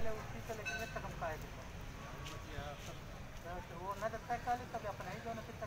पहले उसी से लेकिन तक हम का थे। तो वो न जब है काली तब अपने ही दोनों तक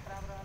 खराब रहा।